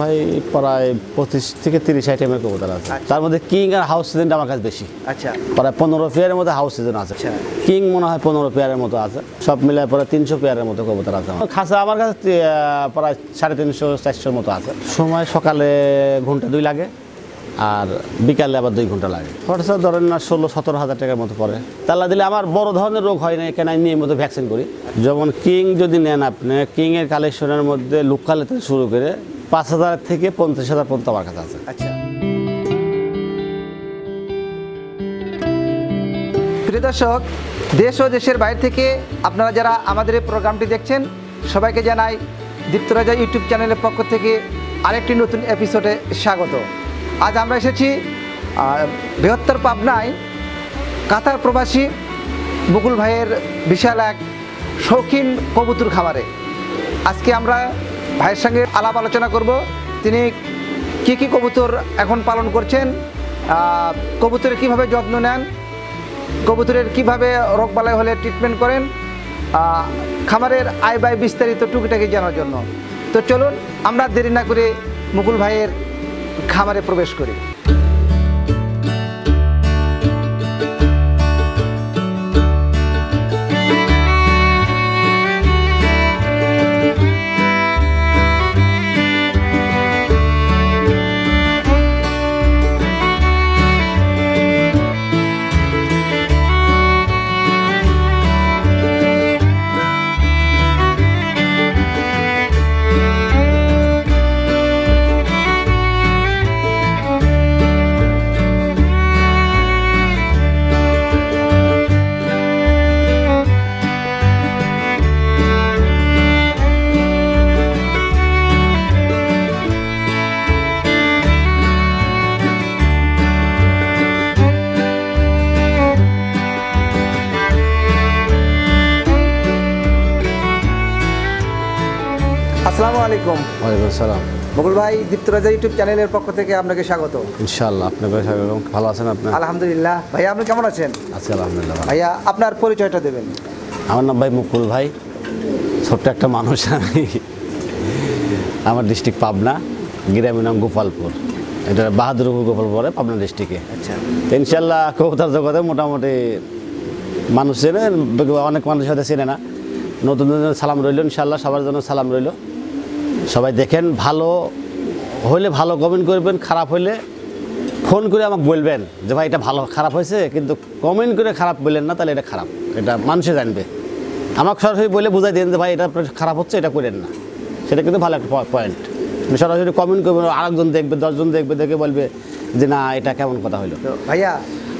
ভাই প্রায় পঁচিশ থেকে তিরিশ আইটেমের কবুতর আছে। আচ্ছা। তার মধ্যে কিং আর হাউস সিজনটা আমার কাছে বেশি। আচ্ছা। প্রায় পনেরো পেয়ারের মধ্যে হাউস সিজন আছে। আচ্ছা। কিং মনে হয় পনেরো পেয়ারের মতো আছে। সব মিলে পরে তিনশো পেয়ারের মতো কবুতর আছে খাসা আমার কাছে প্রায় সাড়ে তিনশো চারশোর মতো আছে। সময় সকালে ঘণ্টা দুই লাগে আর বিকালে আবার দুই ঘণ্টা লাগে। খরচা ধরেন না ষোলো সতেরো হাজার টাকার মতো পড়ে। তাহলে দিলে আমার বড় ধরনের রোগ হয় না এখানে আমি নিয়মিত ভ্যাকসিন করি। যেমন কিং যদি নেন আপনি কিংয়ের কালেকশনের মধ্যে লোকালে থেকে শুরু করে পাঁচ হাজার থেকে পঞ্চাশ হাজার পর্যন্ত আমার কাছে আছে। আচ্ছা। প্রিয় দর্শক, দেশ ও দেশের বাইরে থেকে আপনারা যারা আমাদের এই প্রোগ্রামটি দেখছেন, সবাইকে জানাই দীপ্তরাজা ইউটিউব চ্যানেলের পক্ষ থেকে আরেকটি নতুন এপিসোডে স্বাগত। আজ আমরা এসেছি বৃহত্তর পাবনায় কাতার প্রবাসী মুকুল ভাইয়ের বিশাল এক শৌখিন কবুতর খামারে। আজকে আমরা ভাইয়ের সঙ্গে আলাপ আলোচনা করব। তিনি কি কি কবুতর এখন পালন করছেন কবুতরের কীভাবে যত্ন নেন, কবুতরের কীভাবে রোগবালাই হলে ট্রিটমেন্ট করেন খামারের আয় ব্যয় বিস্তারিত টুকিটাকি জানার জন্য। তো চলুন, আমরা দেরি না করে মুকুল ভাইয়ের খামারে প্রবেশ করি। আলাইকুম। ওয়ালাইকুম সালাম। মুকুল ভাই দীপ্তরাজা ইউটিউব চ্যানেলের পক্ষ থেকে আপনাকে স্বাগত। ইনশাল্লাহ আপনাকে স্বাগতম ভালো আছেন আপনি? আলহামদুলিল্লাহ। ভাইয়া আপনি কেমন আছেন? আছি আলহামদুলিল্লাহ। ভাইয়া আপনার পরিচয়টা দেবেন। আমার নাম ভাই মুকুল ভাই। ছোট্ট একটা মানুষ আমি। আমার ডিস্ট্রিক্ট পাবনা গ্রামের নাম গোপালপুর। এটা বাহাদুরপুর গোপালপুরে পাবনা ডিস্ট্রিক্টে। আচ্ছা। ইনশাল্লাহ কবুতার জগতে মোটামুটি মানুষ চেনে অনেক মানুষ হয়তো চেনে না। নতুন নতুন সালাম রইল ইনশাল্লাহ সবার জন্য সালাম রইল। সবাই দেখেন, ভালো হইলে ভালো কমেন্ট করবেন, খারাপ হইলে ফোন করে আমাকে বলবেন যে, ভাই, এটা ভালো, খারাপ হয়েছে, কিন্তু কমেন্ট করে খারাপ বললেন না, তাহলে এটা খারাপ। এটা মানুষে জানবে। আমাকে সরাসরি বলে বুঝাই দেন যে, ভাই, এটা খারাপ হচ্ছে, এটা করেন না। সেটা কিন্তু ভালো একটা পয়েন্ট সরাসরি কমেন্ট করবেন আরেকজন দেখবে, দশজন দেখবে, দেখে বলবে যে, না, এটা কেমন কথা হলো ভাইয়া,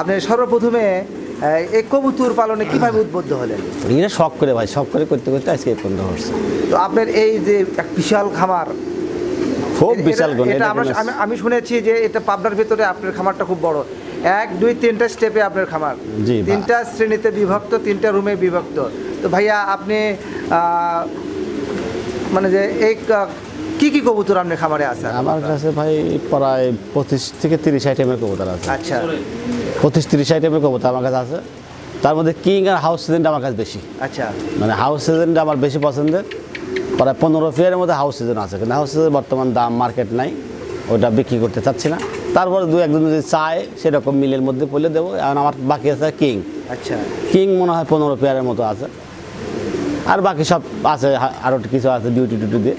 আপনি সর্বপ্রথমে এই কবুতর পালনে কীভাবে উদ্বুদ্ধ হলেন? এটা শখ করে ভাই শখ করে করতে করতে আজকে পর্যন্ত হচ্ছে। তো আপনার এই যে এক বিশাল খামার খুব বিশাল আমি- আমি শুনেছি যে এটা পাবনার ভিতরে আপনার খামারটা খুব বড়। এক দুই তিনটা স্টেপে আপনার খামার। তিনটা শ্রেণীতে বিভক্ত তিনটা রুমে বিভক্ত। তো ভাইয়া আপনি মানে যে এই ক- কি কবুতর আপনার খামারে আছে? আমার কাছে ভাই প্রায় পঁচিশ থেকে তিরিশ আইটেমের কবুতর আছে। আচ্ছা। পঁচিশ তিরিশ আইটেমের কবুতর আমার কাছে আছে। তার মধ্যে কিং আর হাউস সিজনটা আমার কাছে বেশি। আচ্ছা। মানে হাউস সিজনটা আমার বেশি পছন্দের। প্রায় পনেরো পেয়ারের মধ্যে হাউস সিজন আছে। কিন্তু হাউস সিজন বর্তমান দাম মার্কেট নাই। ওটা বিক্রি করতে চাচ্ছি না। তারপরে দু একজন যদি চায় সেরকম মিলের মধ্যে পড়লে দেবো। এখন আমার বাকি আছে কিং আচ্ছা। কিং মনে হয় পনেরো পেয়ারের মতো আছে। আর বাকি সব আছে। আরও কিছু আছে ডিউটি টুটি দিয়ে।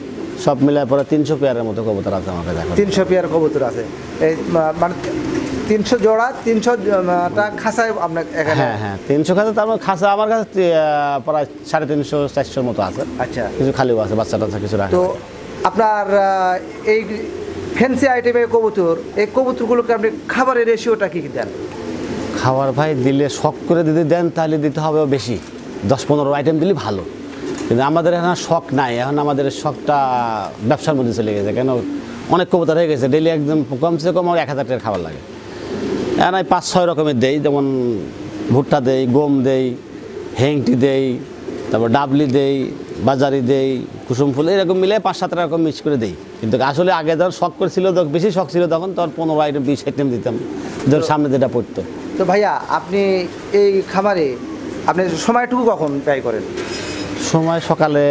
সব মিলে পরে তিনশো পেয়ারের মতো কবুতর আছে আমার কাছে তিনশো পেয়ার কবুতর আছে। এই মানে তিনশো জোড়া তিনশো খাঁচায় আপনার এখানে? হ্যাঁ হ্যাঁ তিনশো খাঁচা তার খাঁচা আমার কাছে প্রায় সাড়ে তিনশো চারশোর মতো আছে। আচ্ছা। কিছু খালিও আছে বাচ্চা টাচ্চা কিছু রাখা তো আপনার এই ফ্যান্সি আইটেমের কবুতর এই কবুতরগুলোকে আপনি খাবারের রেশিওটা কি কি দেন? খাবার ভাই দিলে শখ করে যদি দেন তাহলে দিতে হবে বেশি। দশ পনেরো আইটেম দিলে ভালো। কিন্তু আমাদের এখন শখ নাই, এখন আমাদের শখটা ব্যবসার মধ্যে চলে গেছে। কেন? অনেক কবুতর হয়ে গেছে ডেলি একদম কমসে কম আমার এক হাজার টাকার খাবার লাগে। এখন আমি পাঁচ, ছয় রকমের দেই, যেমন ভুট্টা দেই, গম দেই, হেংটি দেই, তারপর ডাবলি দেই, বাজারি দেই, কুসুম ফুল, এরকম মিলে পাঁচ, সাত রকম মিক্স করে দেই। কিন্তু আসলে আগে যখন শখ করেছিল বেশি শখ ছিল তখন তখন পনেরো আইটেম বিশ আইটেম দিতাম। ধর সামনে যেটা পড়তো। তো ভাইয়া, আপনি এই খামারে, আপনি সময়টুকু কখন ব্যয় করেন? সময় সকালে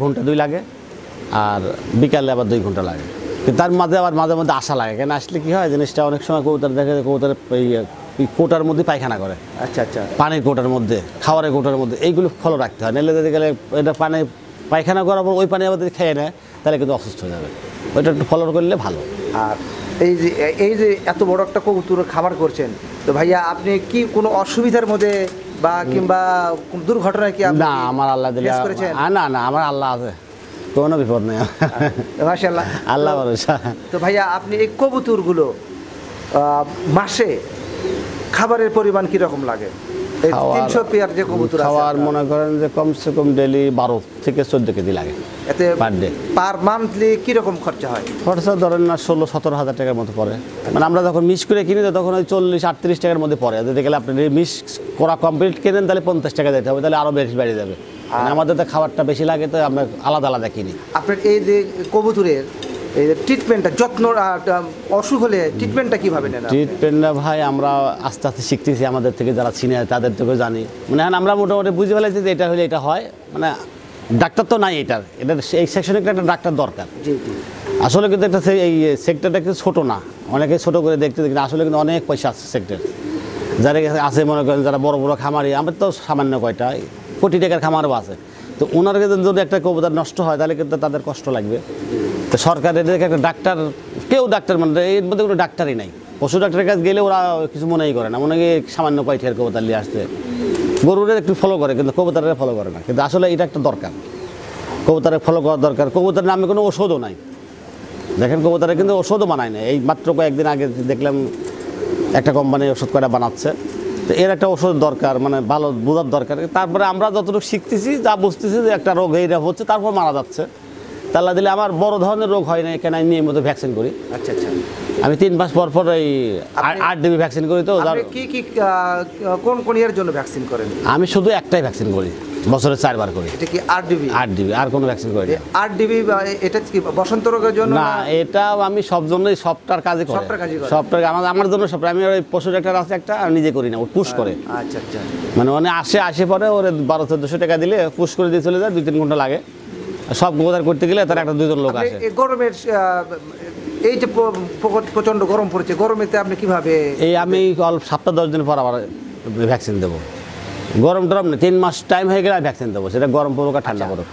ঘণ্টা দুই লাগে আর বিকালে আবার দুই ঘণ্টা লাগে। তার মাঝে আবার মাঝে মধ্যে আশা লাগে। কেন আসলে কি হয় জিনিসটা অনেক সময় কবুতর দেখে যে কবুতর এই কোটার মধ্যে পায়খানা করে। আচ্ছা আচ্ছা। পানির কোটার মধ্যে খাওয়ারের কোটার মধ্যে এইগুলো ফলো রাখতে হয়। নাহলে যদি গেলে এটা পানি পায়খানা করার পর ওই পানি আবার যদি খেয়ে নেয় তাহলে কিন্তু অসুস্থ হয়ে যাবে। ওইটা একটু ফলো করলে ভালো। আর এই যে এই যে এত বড় একটা কবুতর খাবার করছেন তো ভাইয়া আপনি কি কোনো অসুবিধার মধ্যে বা কিংবা দুর্ঘটনায় কি না আমার আল্লাহ দিলে না না আমার আল্লাহ আছে। কোনো বিপদ নেই। মাশাআল্লাহ। আল্লাহ ভরসা। তো ভাইয়া আপনি এই কবুতরগুলো আহ, মাসে খাবারের পরিমাণ কীরকম লাগে? তিনশো পেয়ার যে কবুতর খাওয়ার মনে করেন যে কমসে কম ডেলি বারো থেকে চোদ্দ কেজি লাগে এতে per day। পার মান্থলি কীরকম খরচা হয়? খরচা ধরেন না ষোলো সতেরো হাজার টাকার মতো পড়ে। মানে আমরা যখন মিস করে কিনি তো তখন ওই চল্লিশ আটত্রিশ টাকার মধ্যে পড়ে। যদি গেলে আপনি মিস করা কমপ্লিট কেনেন তাহলে পঞ্চাশ টাকা দিতে হবে তাহলে আরও বেশি বেড়ে যাবে। মানে আমাদের তো খাবারটা বেশি লাগে তো আমরা আলাদা আলাদা কিনি। আপনার এই যে কবুতরের এই ট্রিটমেন্টটা যত্ন অসুখ হলে ট্রিটমেন্টটা কীভাবে নেন ট্রিটমেন্টটা ভাই আমরা আস্তে আস্তে শিখতেছি আমাদের থেকে যারা সিনিয়র তাদের জানি। মানে এখন আমরা মোটামুটি বুঝে ফেলেছি যে এটা হলে এটা হয়। মানে ডাক্তার তো নাই এটার। এটা এই সেকশনে একটা ডাক্তার দরকার। আসলে কিন্তু একটা এই সেক্টরটা কিন্তু ছোটো না। অনেকে ছোট করে দেখতে দেখি আসলে কিন্তু অনেক পয়সা আছে সেক্টর যারা আছে মনে করেন যারা বড় বড় খামারি আমার তো সামান্য কয়টা কোটি টাকার খামারও আছে। তো ওনার কিন্তু যদি একটা কবুতর নষ্ট হয় তাহলে কিন্তু তাদের কষ্ট লাগবে। তো সরকার এদেরকে একটা ডাক্তার, কেউ ডাক্তার মানে এর মধ্যে কোনো ডাক্তারই নাই। পশু ডাক্তারের কাছে গেলে ওরা কিছু মনেই করে না। মনে হয় সামান্য কয়টিয়ার কবুতর নিয়ে আসতে গরুরে একটু ফলো করে, কিন্তু কবুতরের ফলো করে না। কিন্তু আসলে এটা একটা দরকার। কবুতরের ফলো করা দরকার। কবুতরের নামে কোনো ওষুধও নাই। দেখেন কবুতরে কিন্তু ওষুধও বানায় না এই মাত্র কয়েকদিন আগে দেখলাম একটা কোম্পানি ওষুধ কয়টা বানাচ্ছে। তো এর একটা ওষুধ দরকার মানে ভালো বোঝার দরকার। তারপরে আমরা যতটুকু শিখতেছি, যা বুঝতেছি যে একটা রোগ এইটা হচ্ছে, তারপর মারা যাচ্ছে। তাল্লা দিলে আমার বড় ধরনের রোগ হয় না এখানে আমি নিয়মিত ভ্যাকসিন করি। আচ্ছা আচ্ছা। আমি তিন মাস পর পর এই আট ডিবি ভ্যাকসিন করি তো কি কি কোন কোন ইয়ার জন্য ভ্যাকসিন করেন? আমি শুধু একটাই ভ্যাকসিন করি বছরে চারবার করি। এটা কি আর ডিবি? আট ডিবি আর কোনো ভ্যাকসিন করি আট ডিবি এটা কি বসন্ত রোগের জন্য না এটা আমি সব জন্যই সবটার কাজে করে। সবটার। সবটার আমার আমার জন্য সব আমি ওই পশু ডাক্তার আছে একটা নিজে করি না ও পুশ করে। আচ্ছা আচ্ছা। মানে মানে আসে আসে পরে ওর বারো চোদ্দশো টাকা দিলে পুশ করে দিয়ে চলে যায় দুই তিন ঘণ্টা লাগে। সব গোদার করতে গেলে তার একটা দুজন লোক এই গরমের এই যে প- প- প্রচণ্ড গরম পড়ছে গরমেতে আপনি কীভাবে এই আমি অল্প সপ্তাহ দশ দিন পর আবার ভ্যাকসিন দেবো। গরম টরম না তিন মাস টাইম হয়ে গেলে আমি ভ্যাকসিন দেবো সেটা গরম পড়ুক আর ঠান্ডা পড়ুক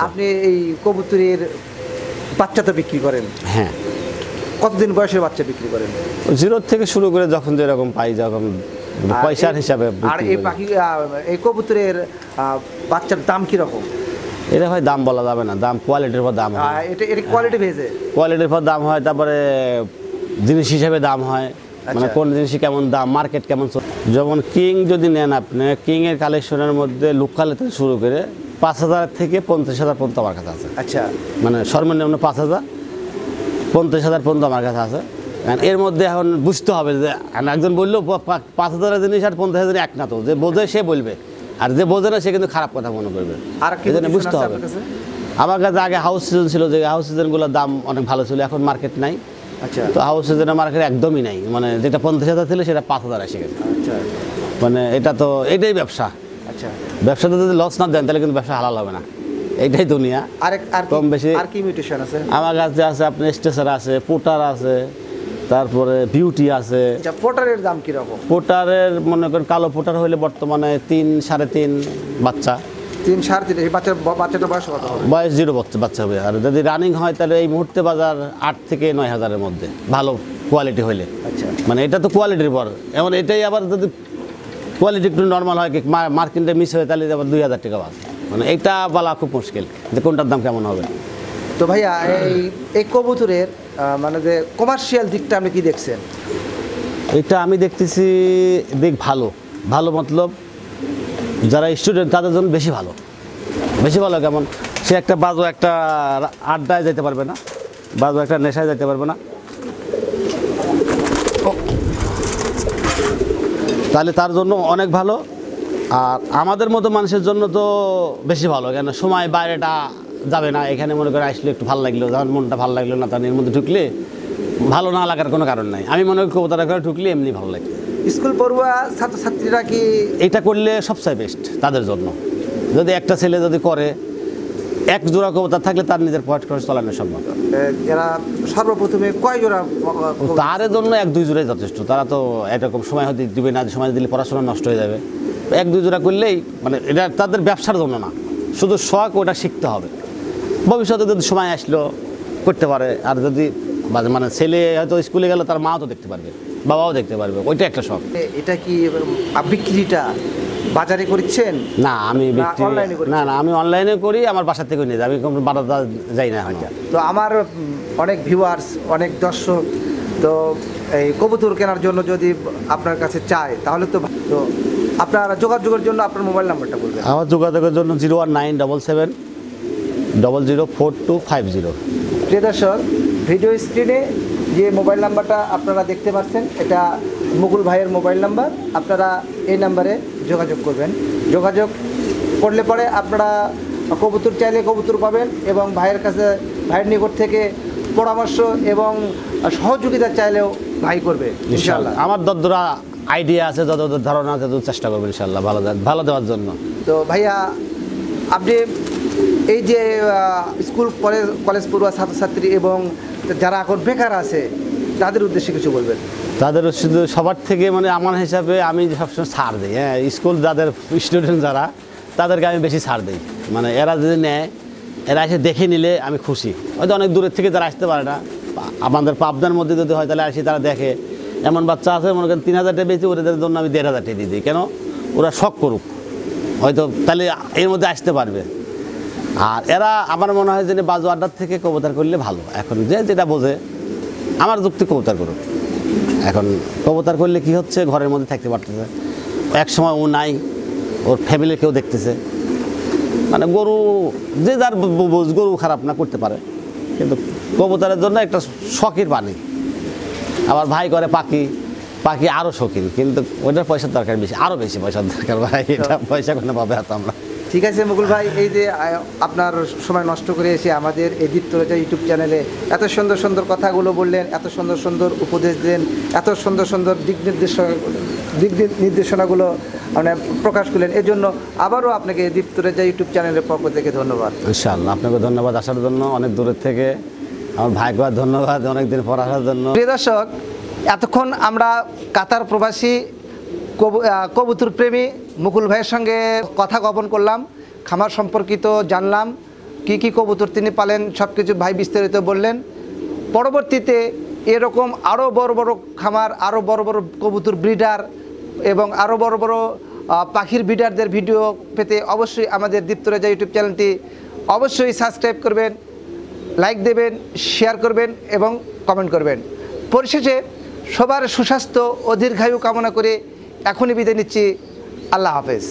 আপনি এই কবুতরের বাচ্চা তো বিক্রি করেন? হ্যাঁ। কতদিন বয়সের বাচ্চা বিক্রি করেন? জিরো থেকে শুরু করে যখন যেরকম পাই যখন পয়সার হিসাবে আর এই পাখি এই কবুতরের বাচ্চার দাম কি রকম এটা ভাই দাম বলা যাবে না দাম কোয়ালিটির পর দাম হয়। এটা এটা কোয়ালিটি ভেজে কোয়ালিটির পর দাম হয় তারপরে জিনিস হিসাবে দাম হয়। মানে আচ্ছা। কোন জিনিসই কেমন দাম মার্কেট কেমন যেমন কিং যদি নেন আপনি কিং এর কালেকশনের মধ্যে লোকালে থেকে শুরু করে পাঁচ হাজার থেকে পঞ্চাশ হাজার পর্যন্ত আমার কাছে আছে। আচ্ছা। মানে সর্বনিম্ন পাঁচ হাজার পঞ্চাশ হাজার পর্যন্ত আমার কাছে আছে। এর মধ্যে এখন বুঝতে হবে যে একজন বলল পাঁচ হাজারের জিনিস আর পঞ্চাশ হাজার এক না তো। যে বোঝে সে বলবে। আর যে বোঝে না সে কিন্তু খারাপ কথা মনে করবে। আর কি বুঝতে হবে। আমার কাছে আগে হাউস সিজন ছিল যে হাউস সিজনগুলোর দাম অনেক ভালো ছিল এখন মার্কেট নাই। আচ্ছা। তো হাউস সিজনের মার্কেট একদমই নাই। মানে যেটা পঞ্চাশ হাজার ছিল সেটা পাঁচ হাজার এসে গেছে। আচ্ছা। মানে এটা তো এটাই ব্যবসা। আচ্ছা। ব্যবসাতে যদি লস না দেন তাহলে কিন্তু ব্যবসা হালাল হবে না। এইটাই দুনিয়া। আরেক আর কম বেশি। আর কি মিউটেশন আছে? আমার কাছে আছে আপনার স্টেশন আছে পোটার আছে। তারপরে বিউটি আছে। আচ্ছা পোটারের দাম কি রকম পোটারের মনে করেন কালো পোটার হলে বর্তমানে তিন সাড়ে তিন বাচ্চা। তিন সাড়ে তিন এই বাচ্চার বাচ্চাটার বয়স কত হবে? বয়স জিরো বাচ্চা বাচ্চা হবে। আর যদি রানিং হয় তাহলে এই মুহূর্তে বাজার আট থেকে নয় হাজারের মধ্যে। ভালো কোয়ালিটি হলে আচ্ছা। মানে এটা তো কোয়ালিটির পর। এমন এটাই আবার যদি কোয়ালিটি একটু নর্মাল হয় মার্কেটে মিস হয় তাহলে আবার দুই হাজার টাকা মানে এটা বলা খুব মুশকিল যে কোনটার দাম কেমন হবে। তো ভাইয়া এই কবুতরের মানে যে কমার্শিয়াল দিকটা আপনি কি দেখছেন? এটা আমি দেখতেছি দিক ভালো। ভালো মতলব, যারা স্টুডেন্ট তাদের জন্য বেশি ভালো। বেশি ভালো কেমন? সে একটা বাজো একটা আড্ডায় যেতে পারবে না বাজো একটা নেশায় যেতে পারবে না। তাহলে তার জন্য অনেক ভালো, আর আমাদের মতো মানুষের জন্য তো বেশি ভালো, কেন? সময় বাইরেটা যাবে না এখানে মনে করে আসলে একটু ভালো লাগল যখন মনটা ভালো লাগল না তার এর মধ্যে ঢুকলে ভালো না লাগার কোনো কারণ নাই। আমি মনে করি কবুতরা করে ঢুকলে এমনি ভালো লাগে। স্কুল পড়ুয়া ছাত্রছাত্রীরা কি এটা করলে সবচেয়ে বেস্ট তাদের জন্য। যদি একটা ছেলে যদি করে এক জোড়া কবুতর থাকলে তার নিজের পয়েন্ট খরচ চালানো সম্ভব। এরা সর্বপ্রথমে কয় জোড়া? তার জন্য এক দুই জোড়াই যথেষ্ট। তারা তো এরকম সময় হয়তো দিবে না সময় দিলে পড়াশোনা নষ্ট হয়ে যাবে। এক দুই জোড়া করলেই মানে এটা তাদের ব্যবসার জন্য না। শুধু শখ ওটা শিখতে হবে। ভবিষ্যতে যদি সময় আসলো করতে পারে। আর যদি মানে ছেলে হয়তো স্কুলে গেলে তার মাও তো দেখতে পারবে বাবাও দেখতে পারবে ওইটা একটা শখ। এটা কি বিক্রিটা বাজারে করছেন না আমি না? না না আমি অনলাইনে করি আমার বাসার থেকে নিয়ে যাই আমি কোনো বাড়া যাই না এখন তো আমার অনেক ভিউয়ার্স অনেক দর্শক তো এই কবুতর কেনার জন্য যদি আপনার কাছে চায় তাহলে তো তো আপনার যোগাযোগের জন্য আপনার মোবাইল নাম্বারটা বলবেন। আমার যোগাযোগের জন্য zero one nine double seven double zero four two five zero প্রিয় দর্শক ভিডিও স্ক্রিনে যে মোবাইল নাম্বারটা আপনারা দেখতে পাচ্ছেন এটা মুকুল ভাইয়ের মোবাইল নাম্বার আপনারা এই নাম্বারে যোগাযোগ করবেন। যোগাযোগ করলে পরে আপনারা কবুতর চাইলে কবুতর পাবেন এবং ভাইয়ের কাছে ভাইয়ের নিকট থেকে পরামর্শ এবং সহযোগিতা চাইলেও ভাই করবে ইনশাল্লাহ আমার যতটা আইডিয়া আছে যত ধারণা আছে চেষ্টা করব ইনশাল্লাহ ভালো ভালো দেওয়ার জন্য। তো ভাইয়া আপনি এই যে স্কুল, কলেজ কলেজ পড়ুয়া ছাত্রছাত্রী এবং যারা এখন বেকার আছে, তাদের উদ্দেশ্যে কিছু বলবেন? তাদের শুধু সবার থেকে মানে আমার হিসাবে আমি সবসময় ছাড় দিই হ্যাঁ স্কুল যাদের স্টুডেন্ট যারা, তাদেরকে আমি বেশি ছাড় দিই। মানে এরা যদি নেয়, এরা এসে দেখে নিলে আমি খুশি। হয়তো অনেক দূরের থেকে তারা আসতে পারে না। আমাদের পাবদার মধ্যে যদি হয় তাহলে আসি, তারা দেখে। এমন বাচ্চা আছে, মনে করেন তিন হাজার টাকা বেশি ওদের জন্য আমি দেড় হাজার টাকা দিয়ে দিই। কেন? ওরা শখ করুক। হয়তো তাহলে এর মধ্যে আসতে পারবে। আর এরা আমার মনে হয় যে বাজু আড্ডার থেকে কবুতর করলে ভালো। এখন যে যেটা বোঝে, আমার যুক্তি কবুতর করুক। এখন কবুতর করলে কি হচ্ছে, ঘরের মধ্যে থাকতে পারতেছে। এক সময় ও নাই, ওর ফ্যামিলি কেউ দেখতেছে। মানে গরু, যে যার গরু খারাপ না, করতে পারে। কিন্তু কবুতরের জন্য একটা শখের পানি আবার ভাই করে পাখি পাখি আরও শখিন, কিন্তু ওইটার পয়সার দরকার বেশি আরও বেশি পয়সার দরকার ভাই। এটা পয়সা কোনো পাবে হাতে আমরা ঠিক আছে মুকুল ভাই এই যে আপনার সময় নষ্ট করে এসে আমাদের এই দীপ্তরাজা ইউটিউব চ্যানেলে এত সুন্দর সুন্দর কথাগুলো বললেন এত সুন্দর সুন্দর উপদেশ দিলেন এত সুন্দর সুন্দর দিক নির্দেশনা দিক নির্দেশনাগুলো মানে প্রকাশ করলেন। এর জন্য আবারও আপনাকে দীপ্তরাজা ইউটিউব চ্যানেলের পক্ষ থেকে ধন্যবাদ। ইনশাআল্লাহ আপনাকে ধন্যবাদ আসার জন্য অনেক দূরের থেকে। আমার ভাইকে ধন্যবাদ অনেকদিন পর আসার জন্য। প্রিয় দর্শক এতক্ষণ আমরা কাতার প্রবাসী কবুতর প্রেমী মুকুল ভাইয়ের সঙ্গে কথা গোপন করলাম, খামার সম্পর্কিত জানলাম, কি কি কবুতর তিনি পালেন সব কিছু ভাই বিস্তারিত বললেন। পরবর্তীতে এরকম আরও বড় বড় খামার আরও বড় বড় কবুতর ব্রিডার এবং আরও বড় বড় পাখির ব্রিডারদের ভিডিও পেতে অবশ্যই আমাদের দীপ্তরাজা ইউটিউব চ্যানেলটি অবশ্যই সাবস্ক্রাইব করবেন, লাইক দেবেন, শেয়ার করবেন এবং কমেন্ট করবেন। পরিশেষে সবার সুস্বাস্থ্য ও দীর্ঘায়ু কামনা করে এখনই বিদায় নিচ্ছি। আল্লাহ হাফেজ